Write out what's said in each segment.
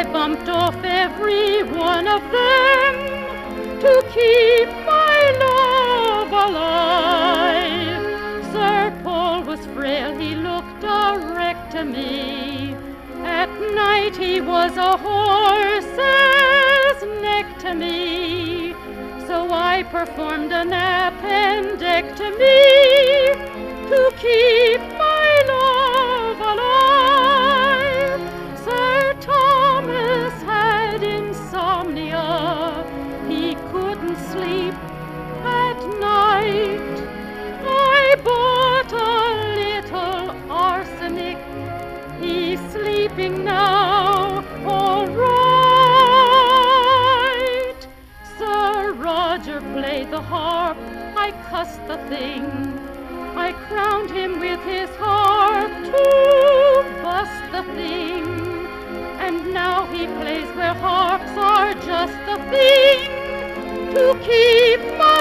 I bumped off every one of them to keep my love alive. Sir Paul was frail, he looked a wreck to me. At night he was a horse's neck to me. So I performed an appendectomy to keep I cussed the thing. I crowned him with his harp to bust the thing. And now he plays where harps are just the thing to keep my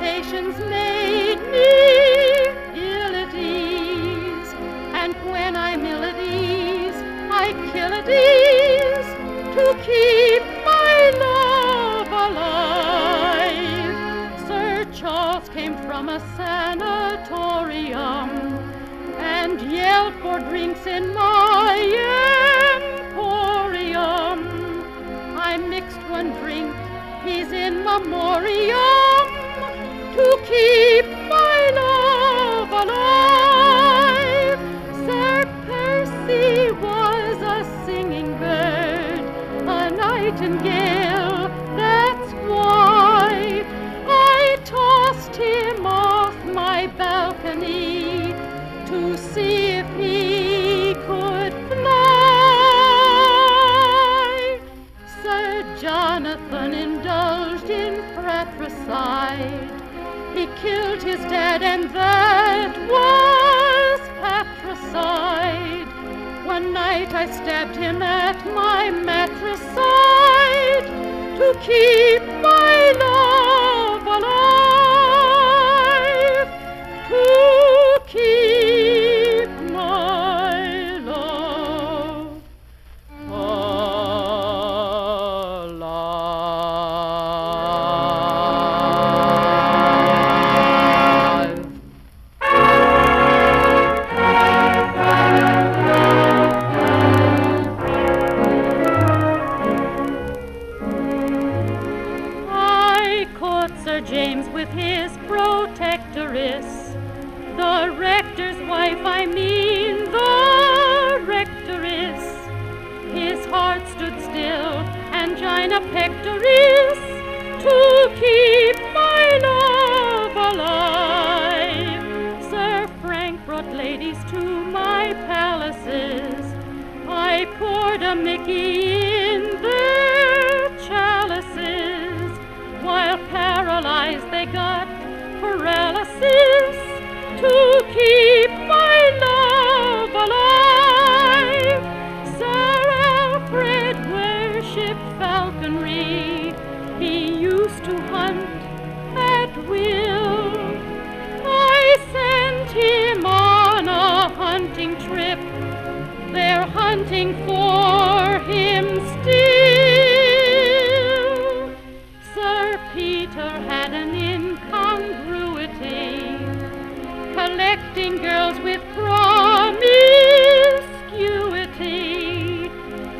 his made me ill at ease. And when I'm ill at ease, I kill at ease to keep my love alive. Sir Charles came from a sanatorium and yelled for drinks in my emporium. I mixed one drink, he's in memoriam keep my love alive. Sir Percy was a singing bird, a nightingale, that's why I tossed him off my balcony to see if he could fly. Sir Jonathan indulged in fratricide. Killed his dad, and that was patricide. One night I stabbed him at my mattress side to keep angina pectoris, to keep my love alive. Sir Frank brought ladies to my palaces. I poured a Mickey in their chalices. While paralyzed, they got paralysis to keep to hunt at will. I sent him on a hunting trip. They're hunting for him still. Sir Peter had an incongruity, collecting girls with promiscuity.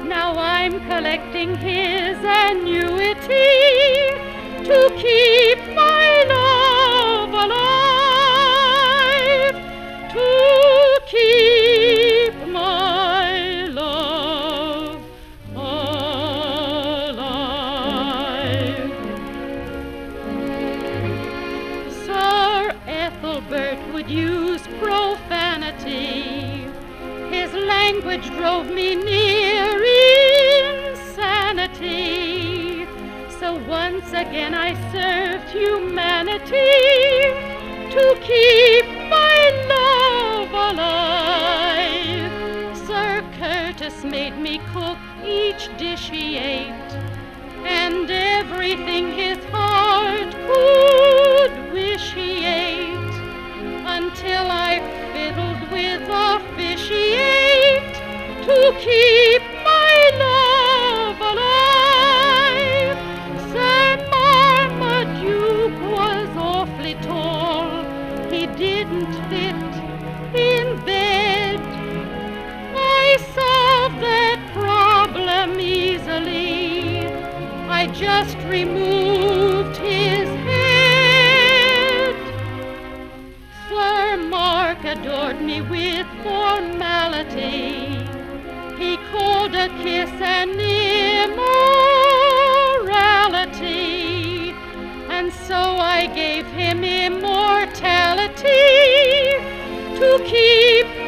Now I'm collecting his annuity to keep my love alive. To keep my love alive. Sir Ethelbert would use profanity. His language drove me near insanity. Once again I served humanity to keep my love alive. Sir Curtis made me cook each dish he ate and everything I just removed his head. Sir Mark adored me with formality. He called a kiss an immorality. And so I gave him immortality to keep